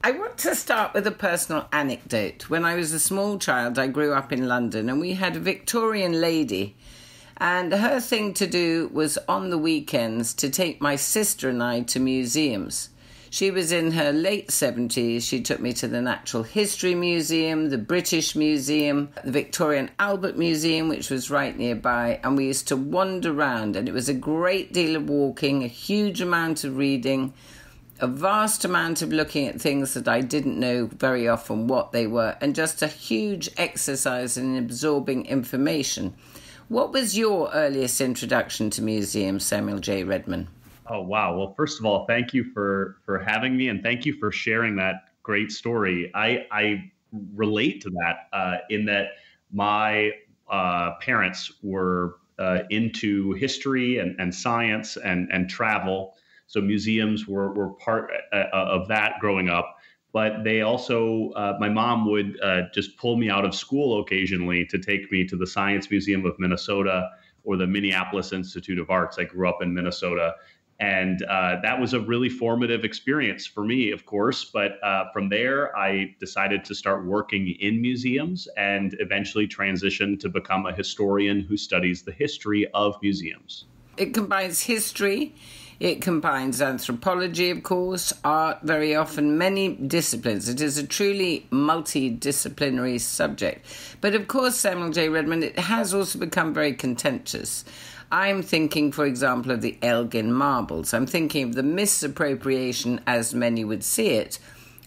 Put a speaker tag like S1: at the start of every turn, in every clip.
S1: I want to start with a personal anecdote. When I was a small child, I grew up in London and we had a Victorian lady. And her thing to do was on the weekends to take my sister and I to museums. She was in her late 70s. She took me to the Natural History Museum, the British Museum, the Victoria and Albert Museum, which was right nearby. And we used to wander around, and it was a great deal of walking, a huge amount of reading, a vast amount of looking at things that I didn't know very often what they were, and just a huge exercise in absorbing information. What was your earliest introduction to museums, Samuel J. Redman?
S2: Oh wow! Well, first of all, thank you for for having me, and thank you for sharing that great story. I I relate to that uh, in that my uh, parents were uh, into history and, and science and and travel, so museums were were part uh, of that growing up. But they also, uh, my mom would uh, just pull me out of school occasionally to take me to the Science Museum of Minnesota or the Minneapolis Institute of Arts. I grew up in Minnesota and uh, that was a really formative experience for me, of course. But uh, from there, I decided to start working in museums and eventually transitioned to become a historian who studies the history of museums.
S1: It combines history, it combines anthropology, of course, art, very often, many disciplines. It is a truly multidisciplinary subject. But of course, Samuel J. Redman, it has also become very contentious. I'm thinking, for example, of the Elgin marbles. I'm thinking of the misappropriation, as many would see it,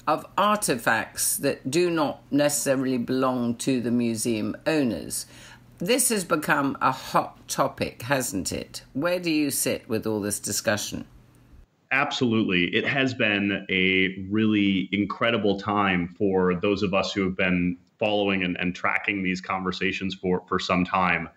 S1: of artifacts that do not necessarily belong to the museum owners. This has become a hot topic, hasn't it? Where do you sit with all this discussion?
S2: Absolutely. It has been a really incredible time for those of us who have been following and, and tracking these conversations for, for some time.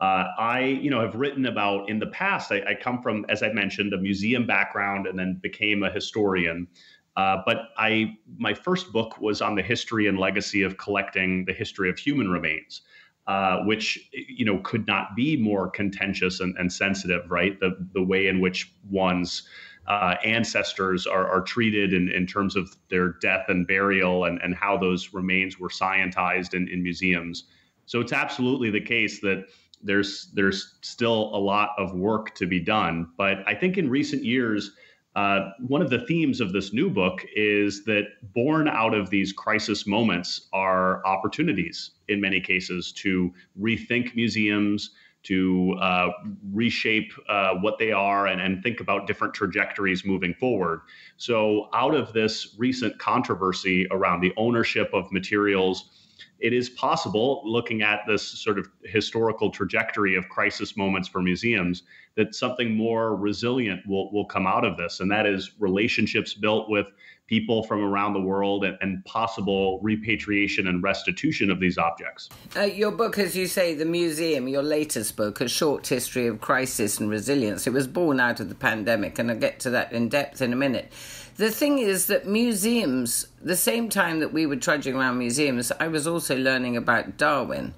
S2: Uh, I, you know, have written about in the past. I, I, come from, as I mentioned, a museum background, and then became a historian. Uh, but I, my first book was on the history and legacy of collecting the history of human remains, uh, which you know could not be more contentious and, and sensitive, right? The the way in which one's uh, ancestors are, are treated in, in terms of their death and burial, and, and how those remains were scientized in, in museums. So it's absolutely the case that there's there's still a lot of work to be done. But I think in recent years, uh, one of the themes of this new book is that born out of these crisis moments are opportunities in many cases to rethink museums, to uh, reshape uh, what they are, and, and think about different trajectories moving forward. So, out of this recent controversy around the ownership of materials it is possible, looking at this sort of historical trajectory of crisis moments for museums, that something more resilient will, will come out of this. And that is relationships built with people from around the world and, and possible repatriation and restitution of these objects.
S1: Uh, your book, as you say, The Museum, your latest book, A Short History of Crisis and Resilience, it was born out of the pandemic, and I'll get to that in depth in a minute. The thing is that museums, the same time that we were trudging around museums, I was also learning about Darwin,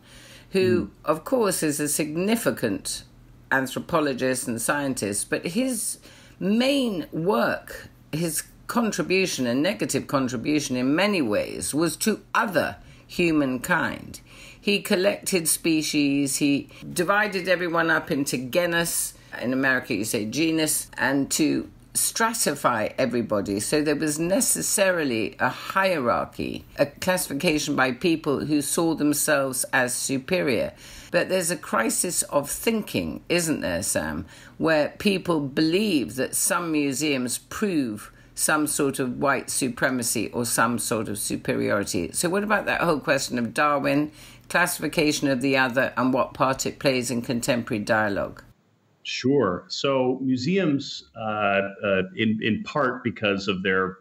S1: who, mm. of course, is a significant anthropologist and scientist, but his main work, his contribution, a negative contribution in many ways, was to other humankind. He collected species, he divided everyone up into genus, in America you say genus, and to stratify everybody. So there was necessarily a hierarchy, a classification by people who saw themselves as superior. But there's a crisis of thinking, isn't there, Sam, where people believe that some museums prove some sort of white supremacy or some sort of superiority. So, what about that whole question of Darwin, classification of the other, and what part it plays in contemporary dialogue?
S2: Sure. So museums, uh, uh, in in part because of their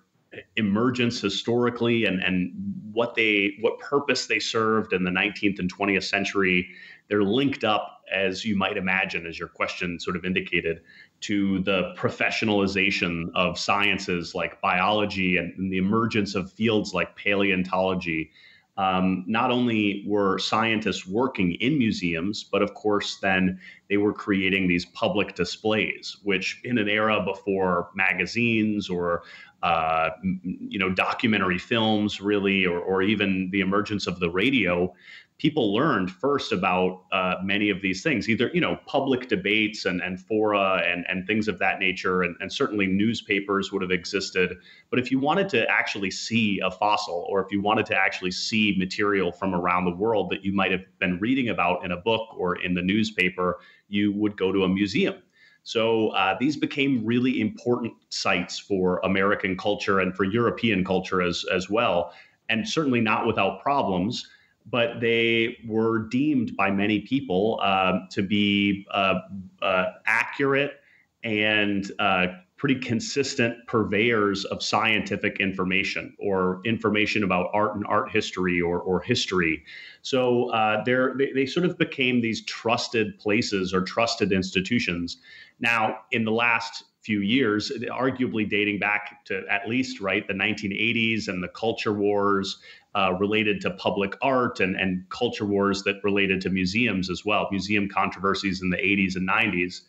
S2: emergence historically and and what they what purpose they served in the 19th and 20th century, they're linked up as you might imagine, as your question sort of indicated, to the professionalization of sciences like biology and, and the emergence of fields like paleontology um, not only were scientists working in museums, but of course, then they were creating these public displays, which in an era before magazines or uh, you know, documentary films, really, or, or even the emergence of the radio, people learned first about uh, many of these things, either, you know, public debates and, and fora and, and things of that nature. And, and certainly newspapers would have existed. But if you wanted to actually see a fossil, or if you wanted to actually see material from around the world that you might have been reading about in a book or in the newspaper, you would go to a museum. So uh, these became really important sites for American culture and for European culture as, as well, and certainly not without problems. But they were deemed by many people uh, to be uh, uh accurate and uh, pretty consistent purveyors of scientific information or information about art and art history or, or history. So uh, they, they sort of became these trusted places or trusted institutions. Now, in the last few years, arguably dating back to at least right the 1980s and the culture wars uh, related to public art and, and culture wars that related to museums as well, museum controversies in the 80s and 90s.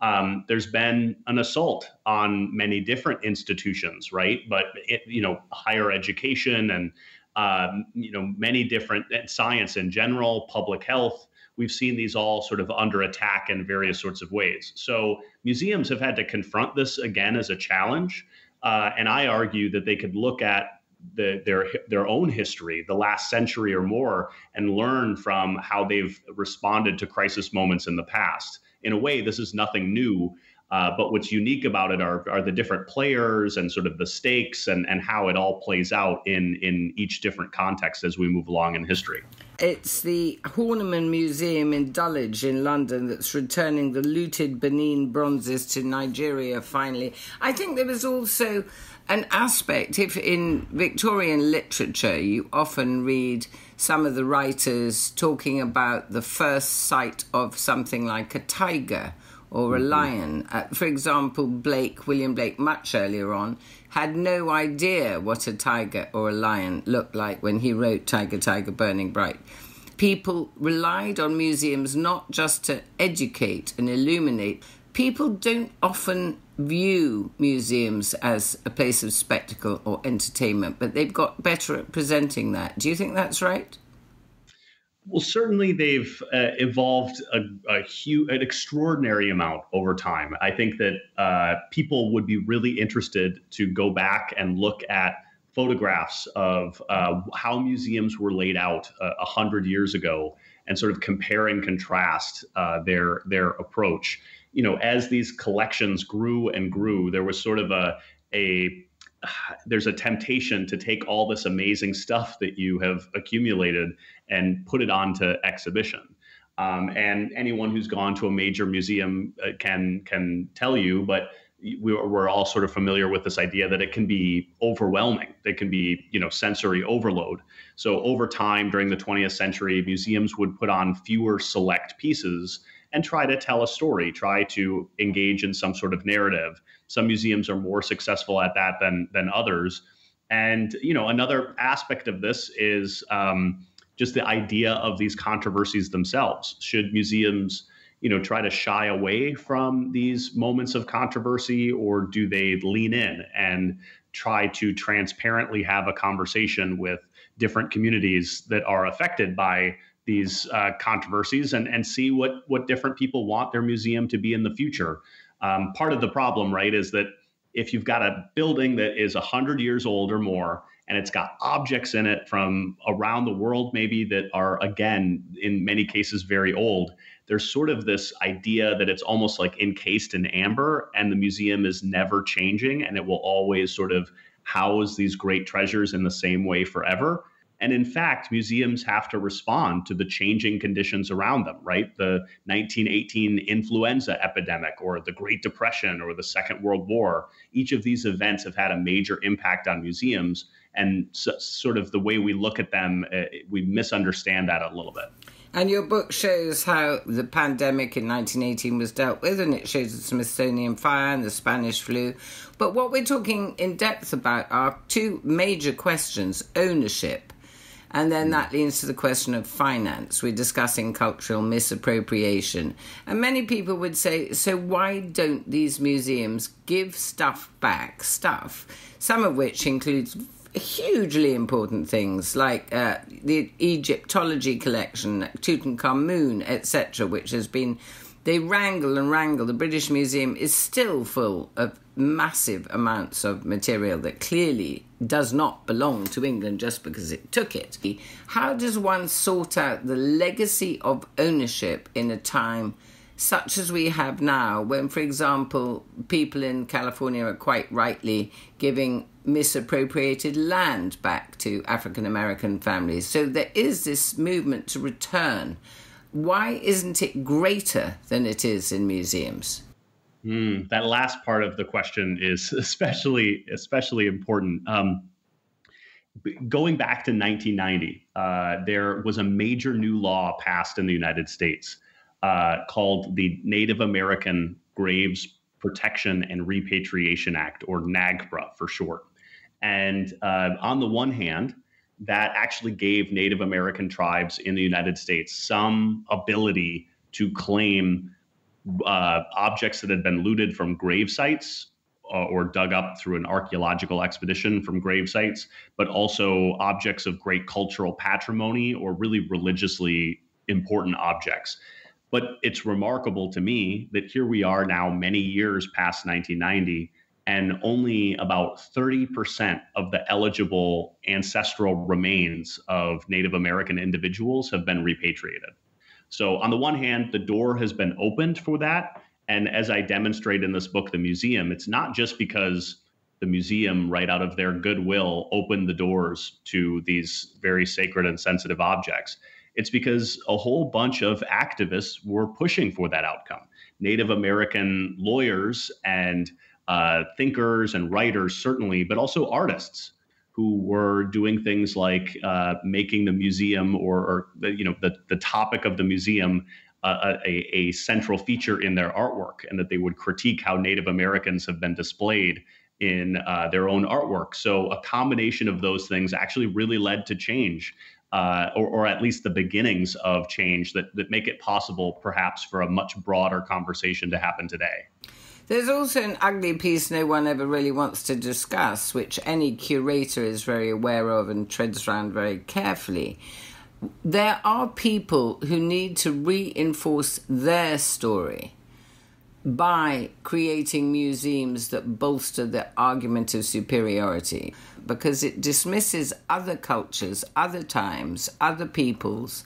S2: Um, there's been an assault on many different institutions, right? But it, you know, higher education and um, you know many different science in general, public health, we've seen these all sort of under attack in various sorts of ways. So museums have had to confront this again as a challenge. Uh, and I argue that they could look at the, their their own history, the last century or more, and learn from how they've responded to crisis moments in the past. In a way, this is nothing new. Uh, but what's unique about it are, are the different players and sort of the stakes and, and how it all plays out in, in each different context as we move along in history.
S1: It's the Horniman Museum in Dulwich in London that's returning the looted Benin bronzes to Nigeria finally. I think there was also an aspect, if in Victorian literature you often read some of the writers talking about the first sight of something like a tiger or a mm-hmm. lion. Uh, for example, Blake, William Blake, much earlier on, had no idea what a tiger or a lion looked like when he wrote Tiger, Tiger, Burning Bright. People relied on museums not just to educate and illuminate. People don't often view museums as a place of spectacle or entertainment, but they've got better at presenting that. Do you think that's right?
S2: Well, certainly they've uh, evolved a, a an extraordinary amount over time. I think that uh, people would be really interested to go back and look at photographs of uh, how museums were laid out uh, a hundred years ago and sort of compare and contrast uh, their their approach. You know, as these collections grew and grew, there was sort of a a there's a temptation to take all this amazing stuff that you have accumulated and put it onto exhibition. Um, and anyone who's gone to a major museum uh, can can tell you, but we're all sort of familiar with this idea that it can be overwhelming. It can be, you know, sensory overload. So over time, during the 20th century, museums would put on fewer select pieces and try to tell a story, try to engage in some sort of narrative. Some museums are more successful at that than than others. And you know, another aspect of this is um, just the idea of these controversies themselves. Should museums you know try to shy away from these moments of controversy or do they lean in and try to transparently have a conversation with different communities that are affected by these uh, controversies and, and see what what different people want their museum to be in the future. Um, part of the problem, right, is that if you've got a building that is 100 years old or more and it's got objects in it from around the world maybe that are again in many cases very old there's sort of this idea that it's almost like encased in amber and the museum is never changing and it will always sort of house these great treasures in the same way forever and in fact, museums have to respond to the changing conditions around them, right? The 1918 influenza epidemic, or the Great Depression, or the Second World War. Each of these events have had a major impact on museums. And so, sort of the way we look at them, uh, we misunderstand that a little bit.
S1: And your book shows how the pandemic in 1918 was dealt with, and it shows the Smithsonian fire and the Spanish flu. But what we're talking in depth about are two major questions ownership And then that leads to the question of finance. We're discussing cultural misappropriation. And many people would say, so why don't these museums give stuff back? Stuff, some of which includes hugely important things like uh, the Egyptology collection, Tutankhamun, etc., which has been they wrangle and wrangle. The British Museum is still full of massive amounts of material that clearly does not belong to England just because it took it. How does one sort out the legacy of ownership in a time such as we have now, when, for example, people in California are quite rightly giving misappropriated land back to African American families? So there is this movement to return why isn't it greater than it is in museums?
S2: Mm, that last part of the question is especially especially important. Um, going back to 1990, uh, there was a major new law passed in the United States uh, called the Native American Graves Protection and Repatriation Act, or NAGPRA for short. And uh, on the one hand, that actually gave Native American tribes in the United States some ability to claim uh, objects that had been looted from grave sites uh, or dug up through an archaeological expedition from grave sites, but also objects of great cultural patrimony or really religiously important objects. But it's remarkable to me that here we are now, many years past 1990, and only about 30% of the eligible ancestral remains of Native American individuals have been repatriated. So, on the one hand, the door has been opened for that. And as I demonstrate in this book, The Museum, it's not just because the museum, right out of their goodwill, opened the doors to these very sacred and sensitive objects. It's because a whole bunch of activists were pushing for that outcome. Native American lawyers and uh, thinkers and writers, certainly, but also artists who were doing things like uh, making the museum or, or the, you know the, the topic of the museum uh, a, a central feature in their artwork, and that they would critique how Native Americans have been displayed in uh, their own artwork. So a combination of those things actually really led to change. Uh, or, or, at least the beginnings of change that, that make it possible, perhaps, for a much broader conversation to happen today.
S1: There's also an ugly piece no one ever really wants to discuss, which any curator is very aware of and treads around very carefully. There are people who need to reinforce their story by creating museums that bolster the argument of superiority because it dismisses other cultures, other times, other peoples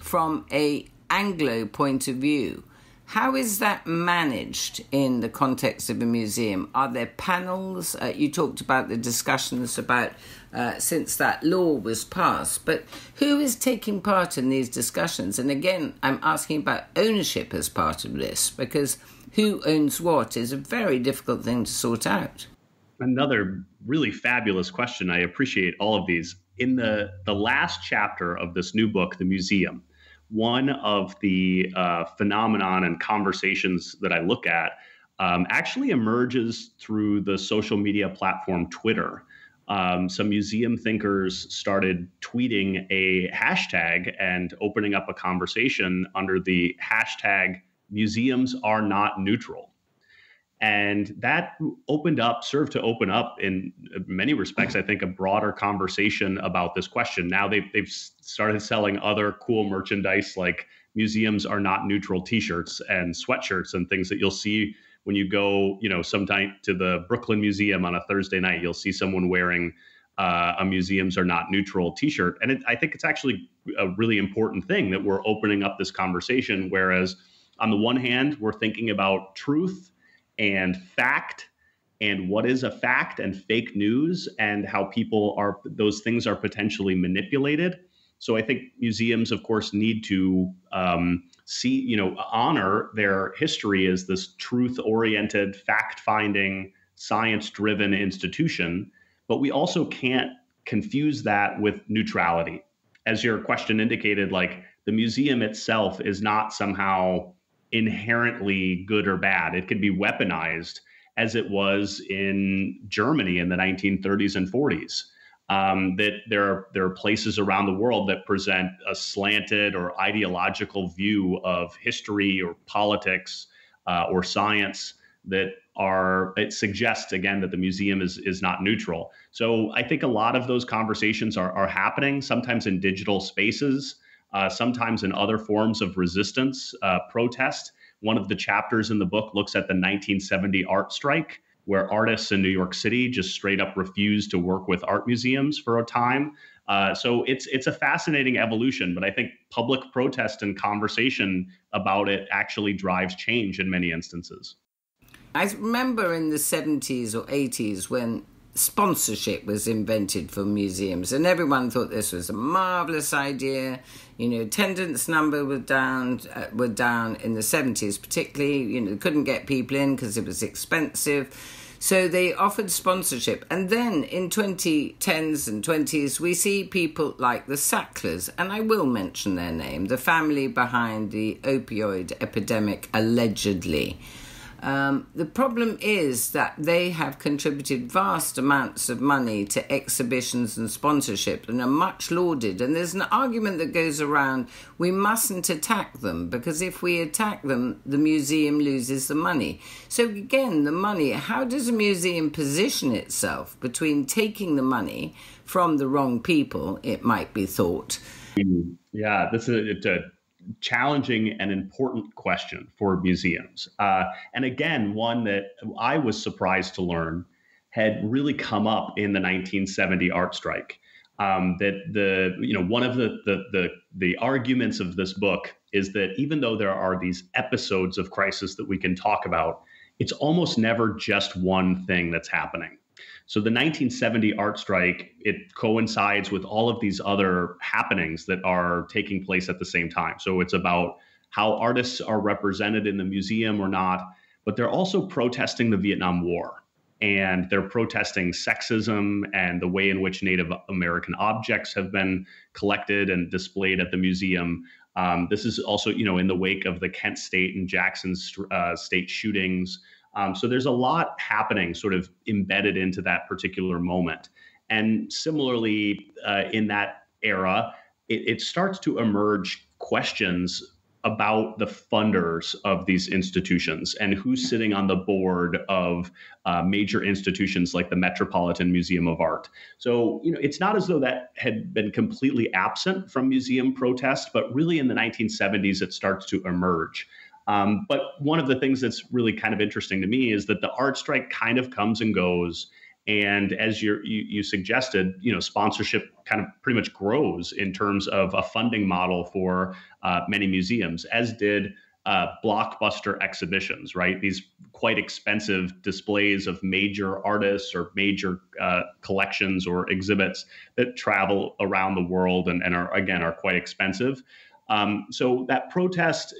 S1: from a Anglo point of view how is that managed in the context of a museum? Are there panels? Uh, you talked about the discussions about uh, since that law was passed, but who is taking part in these discussions? And again, I'm asking about ownership as part of this because who owns what is a very difficult thing to sort out.
S2: Another really fabulous question. I appreciate all of these. In the, the last chapter of this new book, The Museum, one of the uh, phenomenon and conversations that I look at um, actually emerges through the social media platform Twitter. Um, some museum thinkers started tweeting a hashtag and opening up a conversation under the hashtag museums are not neutral. And that opened up, served to open up in many respects, I think, a broader conversation about this question. Now they've, they've started selling other cool merchandise like museums are not neutral t-shirts and sweatshirts and things that you'll see when you go, you know, sometime to the Brooklyn Museum on a Thursday night, you'll see someone wearing uh, a museums are not neutral t-shirt. And it, I think it's actually a really important thing that we're opening up this conversation. Whereas on the one hand, we're thinking about truth and fact and what is a fact and fake news and how people are those things are potentially manipulated. So i think museums of course need to um, see you know honor their history as this truth oriented fact finding science driven institution. But we also can't confuse that with neutrality. As your question indicated like the museum itself is not somehow inherently good or bad. It can be weaponized as it was in Germany in the 1930s and 40s. Um, that there are there are places around the world that present a slanted or ideological view of history or politics uh, or science that are it suggests again that the museum is is not neutral. So I think a lot of those conversations are are happening sometimes in digital spaces, uh, sometimes in other forms of resistance, uh, protest. One of the chapters in the book looks at the 1970 art strike, where artists in New York City just straight up refused to work with art museums for a time. Uh, so it's it's a fascinating evolution, but I think public protest and conversation about it actually drives change in many instances.
S1: I remember in the 70s or 80s when sponsorship was invented for museums, and everyone thought this was a marvelous idea. You know, attendance number were down uh, were down in the seventies, particularly. You know, couldn't get people in because it was expensive. So they offered sponsorship. And then in 2010s and 20s, we see people like the Sacklers, and I will mention their name, the family behind the opioid epidemic, allegedly. Um, the problem is that they have contributed vast amounts of money to exhibitions and sponsorship and are much lauded. And there's an argument that goes around we mustn't attack them because if we attack them, the museum loses the money. So, again, the money how does a museum position itself between taking the money from the wrong people, it might be thought?
S2: Yeah, this is a, challenging and important question for museums. Uh, and again, one that I was surprised to learn had really come up in the 1970 art strike. Um, that the you know one of the, the the the arguments of this book is that even though there are these episodes of crisis that we can talk about, it's almost never just one thing that's happening. So the 1970 art strike, it coincides with all of these other happenings that are taking place at the same time. So it's about how artists are represented in the museum or not, but they're also protesting the Vietnam War. And they're protesting sexism and the way in which Native American objects have been collected and displayed at the museum. Um, this is also, you know, in the wake of the Kent State and Jackson uh, State shootings. Um, so there's a lot happening sort of embedded into that particular moment. And similarly, uh, in that era, it, it starts to emerge questions about the funders of these institutions and who's sitting on the board of uh, major institutions like the Metropolitan Museum of Art. So, you know, it's not as though that had been completely absent from museum protest, but really in the 1970s, it starts to emerge. Um, but one of the things that's really kind of interesting to me is that the art strike kind of comes and goes. And as you you suggested, you know, sponsorship kind of pretty much grows in terms of a funding model for uh, many museums, as did uh, blockbuster exhibitions, right? These quite expensive displays of major artists or major uh, collections or exhibits that travel around the world and, and are again are quite expensive. Um, so that protest,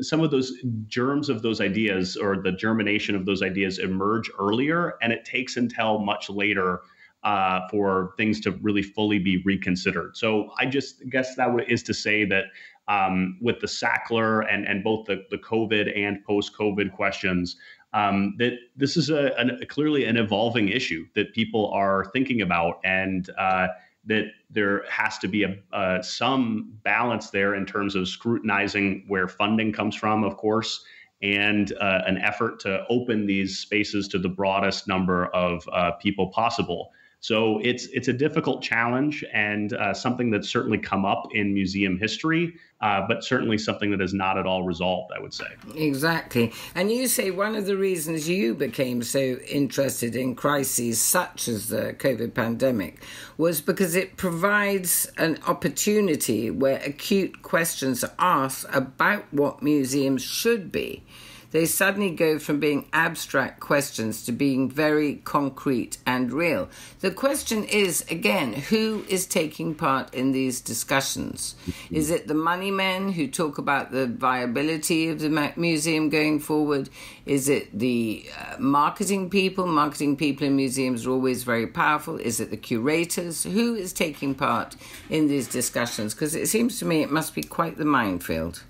S2: some of those germs of those ideas or the germination of those ideas emerge earlier, and it takes until much later uh, for things to really fully be reconsidered. So I just guess that is to say that um, with the Sackler and and both the the COVID and post COVID questions. Um, that this is a, a, clearly an evolving issue that people are thinking about, and uh, that there has to be a, uh, some balance there in terms of scrutinizing where funding comes from, of course, and uh, an effort to open these spaces to the broadest number of uh, people possible. So it's it's a difficult challenge and uh, something that's certainly come up in museum history, uh, but certainly something that is not at all resolved. I would say
S1: exactly. And you say one of the reasons you became so interested in crises such as the COVID pandemic was because it provides an opportunity where acute questions are asked about what museums should be they suddenly go from being abstract questions to being very concrete and real. The question is again, who is taking part in these discussions? Mm-hmm. Is it the money men who talk about the viability of the museum going forward? Is it the uh, marketing people? Marketing people in museums are always very powerful. Is it the curators? Who is taking part in these discussions? Because it seems to me it must be quite the minefield.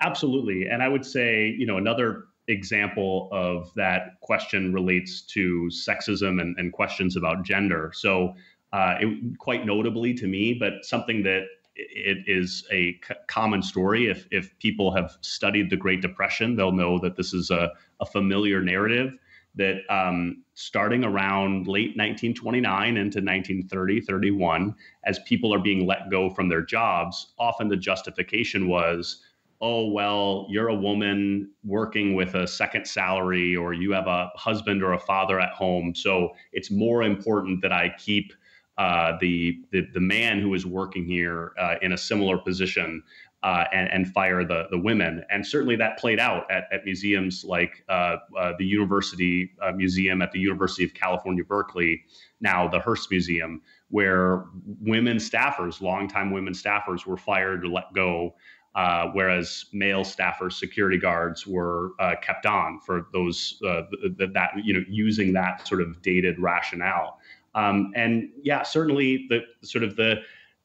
S2: Absolutely. And I would say, you know, another example of that question relates to sexism and, and questions about gender. So, uh, it, quite notably to me, but something that it is a c- common story. If, if people have studied the Great Depression, they'll know that this is a, a familiar narrative that um, starting around late 1929 into 1930, 31, as people are being let go from their jobs, often the justification was, oh, well, you're a woman working with a second salary, or you have a husband or a father at home. So it's more important that I keep uh, the, the, the man who is working here uh, in a similar position uh, and, and, fire the, the women. And certainly that played out at, at museums like uh, uh, the University uh, Museum at the University of California, Berkeley, now the Hearst Museum, where women staffers, longtime women staffers, were fired or let go. Uh, whereas male staffers, security guards, were uh, kept on for those th- that you know using that sort of dated rationale. Um, and yeah, certainly the sort of the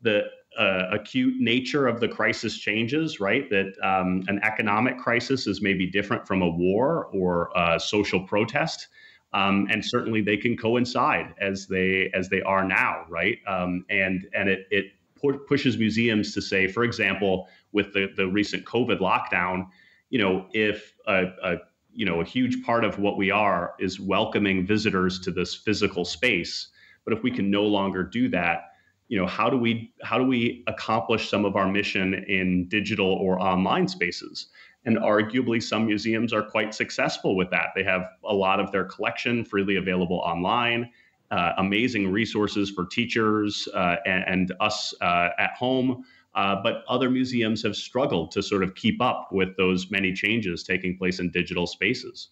S2: the uh, acute nature of the crisis changes, right? That um, an economic crisis is maybe different from a war or a social protest. Um, and certainly they can coincide as they as they are now, right? Um, and and it it pu- pushes museums to say, for example, with the the recent COVID lockdown, you know, if a, a you know a huge part of what we are is welcoming visitors to this physical space, but if we can no longer do that, you know how do we how do we accomplish some of our mission in digital or online spaces? And arguably some museums are quite successful with that. They have a lot of their collection freely available online uh, amazing resources for teachers uh, and, and, us uh, at home uh, but other museums have struggled to sort of keep up with those many changes taking place in digital spaces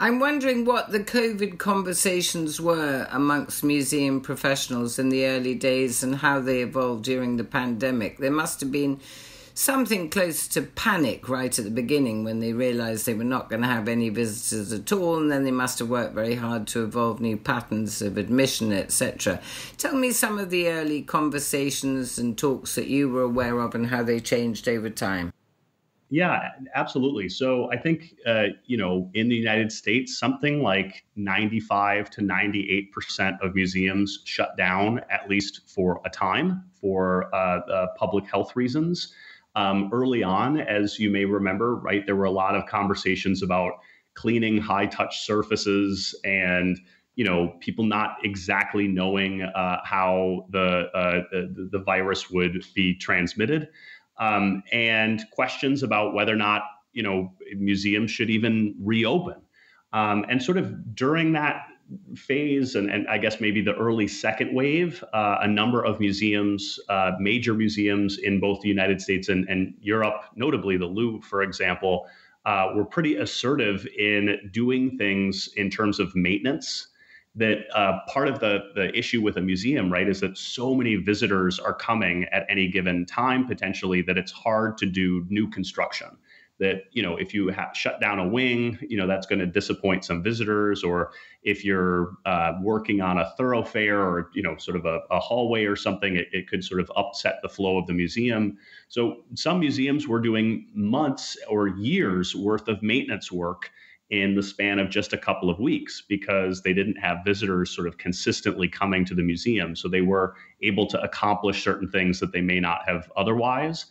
S1: I'm wondering what the COVID conversations were amongst museum professionals in the early days and how they evolved during the pandemic. There must have been something close to panic right at the beginning when they realized they were not going to have any visitors at all, and then they must have worked very hard to evolve new patterns of admission, etc. Tell me some of the early conversations and talks that you were aware of and how they changed over time.
S2: Yeah, absolutely. So I think, uh, you know, in the United States, something like 95 to 98% of museums shut down, at least for a time, for uh, uh, public health reasons. Um, early on, as you may remember, right, there were a lot of conversations about cleaning high touch surfaces and you know people not exactly knowing uh, how the, uh, the the virus would be transmitted um, and questions about whether or not you know museums should even reopen. Um, and sort of during that phase, and, and, I guess maybe the early second wave, uh, a number of museums, uh, major museums in both the United States and, and Europe, notably the Louvre, for example, uh, were pretty assertive in doing things in terms of maintenance that uh, part of the the issue with a museum, right, is that so many visitors are coming at any given time potentially that it's hard to do new construction. That you know, if you have shut down a wing, you know that's going to disappoint some visitors, or if you're uh, working on a thoroughfare or you know sort of a, a hallway or something, it, it could sort of upset the flow of the museum. So some museums were doing months or years worth of maintenance work in the span of just a couple of weeks because they didn't have visitors sort of consistently coming to the museum. So they were able to accomplish certain things that they may not have otherwise.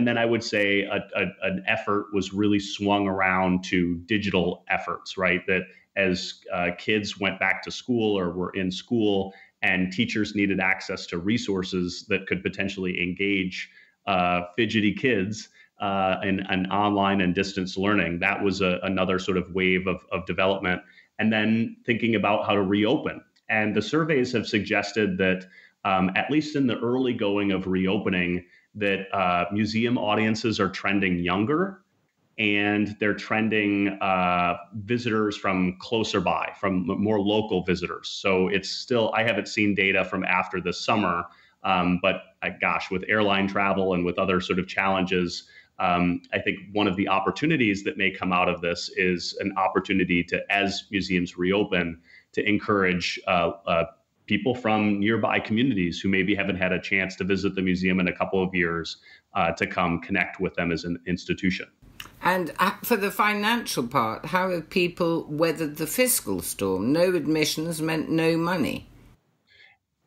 S2: And then I would say a, a, an effort was really swung around to digital efforts, right? That as uh, kids went back to school or were in school and teachers needed access to resources that could potentially engage uh, fidgety kids, uh, and, and online and distance learning. That was a, another sort of wave of, of development. And then thinking about how to reopen. And the surveys have suggested that, um, at least in the early going of reopening, that uh, museum audiences are trending younger and they're trending uh, visitors from closer by, from more local visitors. So it's still, I haven't seen data from after the summer, um, but uh, gosh, with airline travel and with other sort of challenges, um, I think one of the opportunities that may come out of this is an opportunity to, as museums reopen, to encourage uh, uh, people from nearby communities who maybe haven't had a chance to visit the museum in a couple of years uh, to come connect with them as an institution.
S1: And uh, for the financial part, how have people weathered the fiscal storm? No admissions meant no money.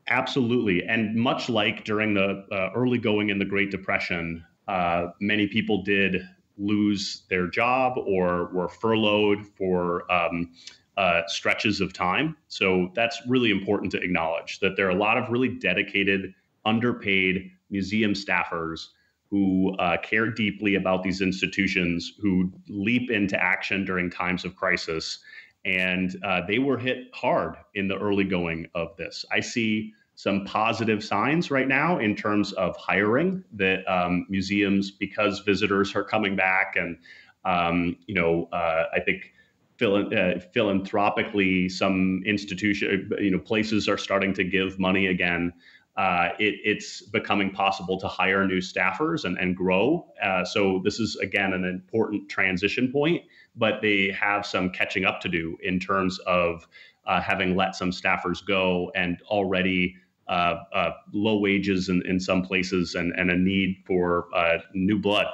S2: Absolutely. And much like during the uh, early going in the Great Depression, uh, many people did lose their job or were furloughed for um, uh, stretches of time. So that's really important to acknowledge that there are a lot of really dedicated, underpaid museum staffers who uh, care deeply about these institutions, who leap into action during times of crisis. And uh, they were hit hard in the early going of this. I see some positive signs right now in terms of hiring that um, museums, because visitors are coming back, and um, you know, uh, I think uh, philanthropically, some institution, you know, places are starting to give money again. Uh, it, it's becoming possible to hire new staffers and, and grow. Uh, so this is again an important transition point, but they have some catching up to do in terms of uh, having let some staffers go and already uh, uh, low wages in, in some places and, and a need for new blood.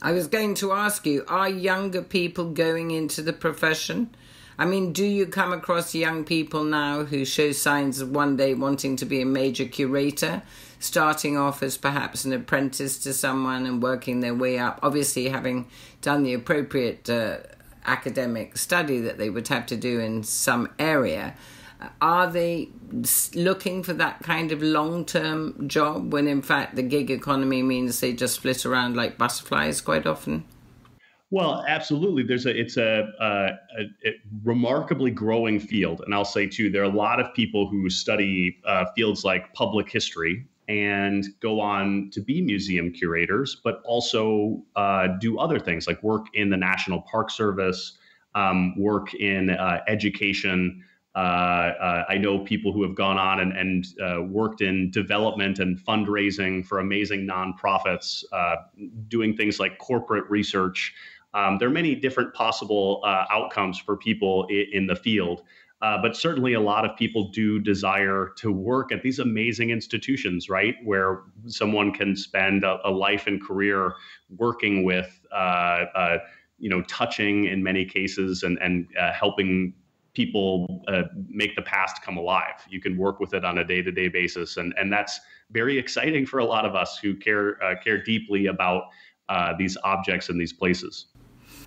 S1: I was going to ask you are younger people going into the profession? I mean, do you come across young people now who show signs of one day wanting to be a major curator, starting off as perhaps an apprentice to someone and working their way up? Obviously, having done the appropriate uh, academic study that they would have to do in some area. Are they looking for that kind of long term job when in fact the gig economy means they just flit around like butterflies quite often?
S2: Well, absolutely. There's a it's a, a, a, remarkably growing field, and I'll say too, there are a lot of people who study uh, fields like public history and go on to be museum curators, but also uh, do other things like work in the National Park Service, um, work in uh, education. Uh, uh, I know people who have gone on and, and uh, worked in development and fundraising for amazing nonprofits, doing things like corporate research. Um, there are many different possible outcomes for people in, in the field. Uh, but certainly a lot of people do desire to work at these amazing institutions, right? Where someone can spend a, a life and career working with, uh, uh, you know, touching in many cases and, and helping people uh, make the past come alive. You can work with it on a day-to-day basis, and and that's very exciting for a lot of us who care uh, care deeply about uh, these objects and these places.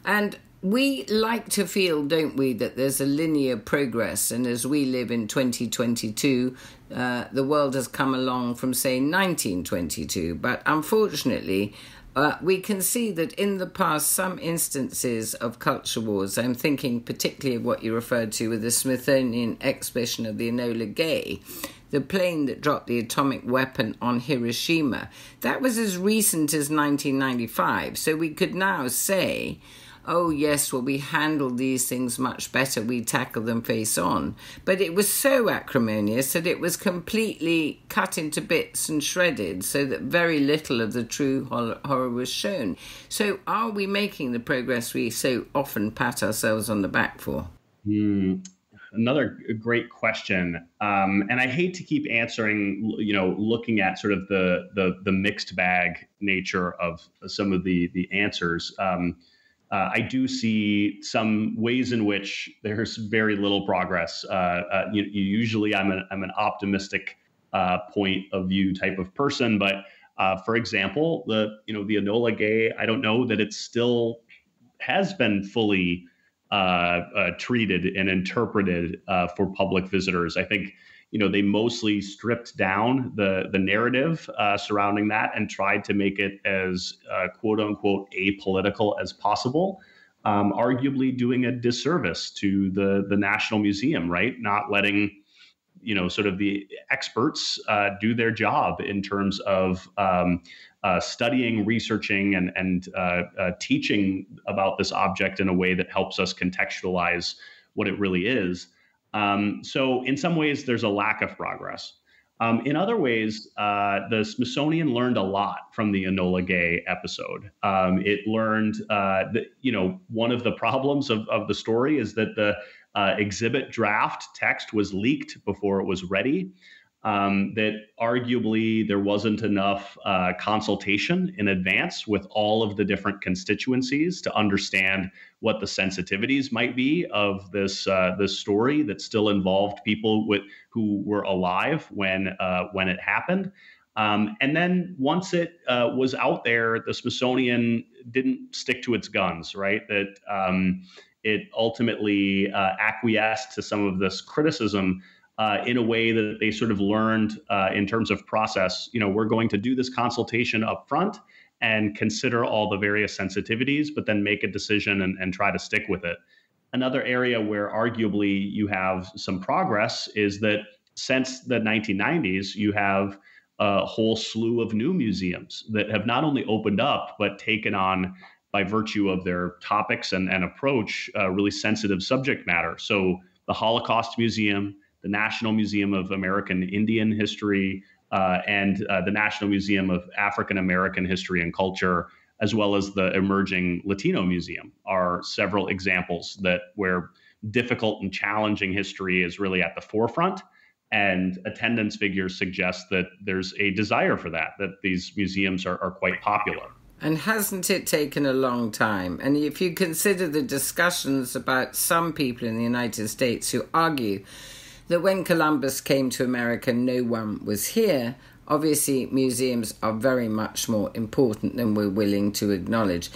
S1: And we like to feel, don't we, that there's a linear progress, and as we live in 2022, uh, the world has come along from say 1922. But unfortunately, uh, we can see that in the past, some instances of culture wars, I'm thinking particularly of what you referred to with the Smithsonian exhibition of the Enola Gay, the plane that dropped the atomic weapon on Hiroshima. That was as recent as 1995. So we could now say oh, yes, well, we handle these things much better, we tackle them face on. But it was so acrimonious that it was completely cut into bits and shredded so that very little of the true horror was shown. So, are we making the progress we so often pat ourselves on the back for?
S2: Mm, another great question um, and i hate to keep answering you know looking at sort of the the, the mixed bag nature of some of the the answers um, uh, I do see some ways in which there's very little progress. Uh, uh, you, usually, I'm, a, I'm an optimistic uh, point of view type of person, but uh, for example, the you know the Enola Gay, I don't know that it still has been fully uh, treated and interpreted for public visitors. I think you know they mostly stripped down the the narrative uh, surrounding that and tried to make it as uh, quote unquote apolitical as possible um, arguably doing a disservice to the the national museum right not letting you know sort of the experts uh, do their job in terms of um, uh, studying, researching, and and uh, uh, teaching about this object in a way that helps us contextualize what it really is. Um, so, in some ways, there's a lack of progress. Um, in other ways, uh, the Smithsonian learned a lot from the Enola Gay episode. Um, it learned uh, that, you know, one of the problems of, of the story is that the uh, exhibit draft text was leaked before it was ready. Um, that arguably there wasn't enough uh, consultation in advance with all of the different constituencies to understand what the sensitivities might be of this uh, this story that still involved people with who were alive when uh, when it happened. Um, and then once it uh, was out there, the Smithsonian didn't stick to its guns, right? That um, it ultimately uh, acquiesced to some of this criticism uh, in a way that they sort of learned uh, in terms of process. You know, we're going to do this consultation up front and consider all the various sensitivities, but then make a decision and, and try to stick with it. Another area where arguably you have some progress is that since the 1990s, you have a whole slew of new museums that have not only opened up, but taken on by virtue of their topics and, and approach, uh, really sensitive subject matter. So, the Holocaust Museum, the National Museum of American Indian History, uh, and uh, the National Museum of African American History and Culture, as well as the emerging Latino Museum, are several examples that where difficult and challenging history is really at the forefront. And attendance figures suggest that there's a desire for that, that these museums are, are quite popular.
S1: And hasn't it taken a long time? And if you consider the discussions about some people in the United States who argue that when Columbus came to America, no one was here. Obviously, museums are very much more important than we're willing to acknowledge.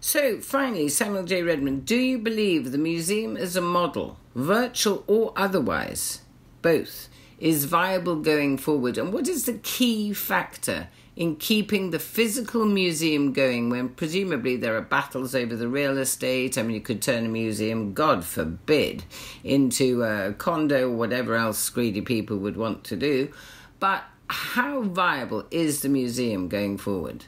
S1: So, finally, Samuel J. Redman, do you believe the museum as a model, virtual or otherwise, both, is viable going forward? And what is the key factor in keeping the physical museum going when presumably there are battles over the real estate. I mean, you could turn a museum, God forbid, into a condo or whatever else greedy people would want to do. But how viable is the museum going forward?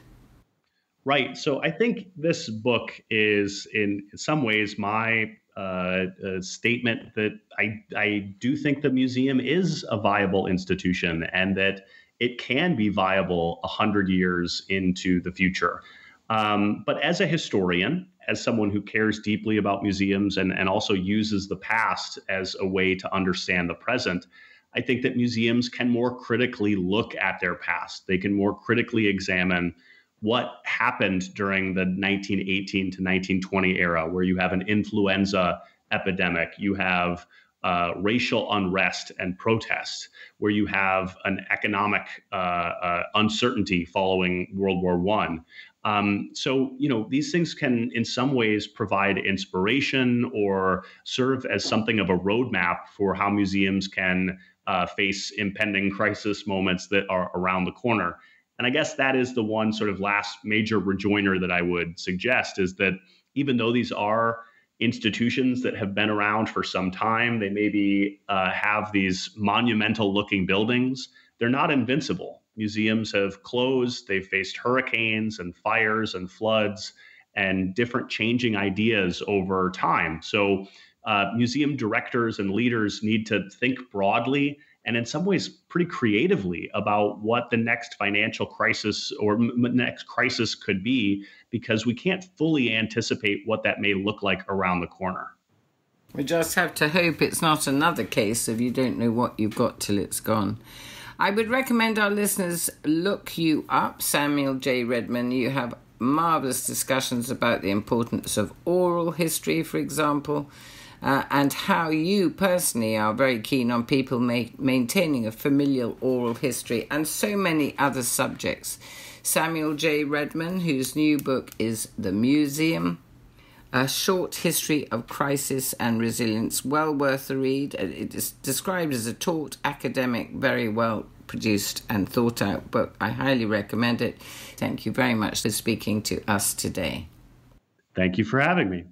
S2: Right. So I think this book is, in some ways, my uh, statement that I, I do think the museum is a viable institution and that it can be viable 100 years into the future. Um, but as a historian, as someone who cares deeply about museums and, and also uses the past as a way to understand the present, I think that museums can more critically look at their past. They can more critically examine what happened during the 1918 to 1920 era, where you have an influenza epidemic, you have uh, racial unrest and protest, where you have an economic uh, uh, uncertainty following World War One. Um, so, you know, these things can, in some ways, provide inspiration or serve as something of a roadmap for how museums can uh, face impending crisis moments that are around the corner. And I guess that is the one sort of last major rejoinder that I would suggest is that even though these are institutions that have been around for some time. They maybe uh, have these monumental looking buildings. They're not invincible. Museums have closed, they've faced hurricanes and fires and floods and different changing ideas over time. So, uh, museum directors and leaders need to think broadly and in some ways pretty creatively about what the next financial crisis or m- next crisis could be because we can't fully anticipate what that may look like around the corner.
S1: We just have to hope it's not another case of you don't know what you've got till it's gone. I would recommend our listeners look you up, Samuel J. Redman. You have marvelous discussions about the importance of oral history, for example uh, and how you personally are very keen on people ma- maintaining a familial oral history and so many other subjects. Samuel J. Redman, whose new book is The Museum. A short history of crisis and resilience, well worth the read. It is described as a taut, academic, very well produced and thought out book. I highly recommend it. Thank you very much for speaking to us today.
S2: Thank you for having me.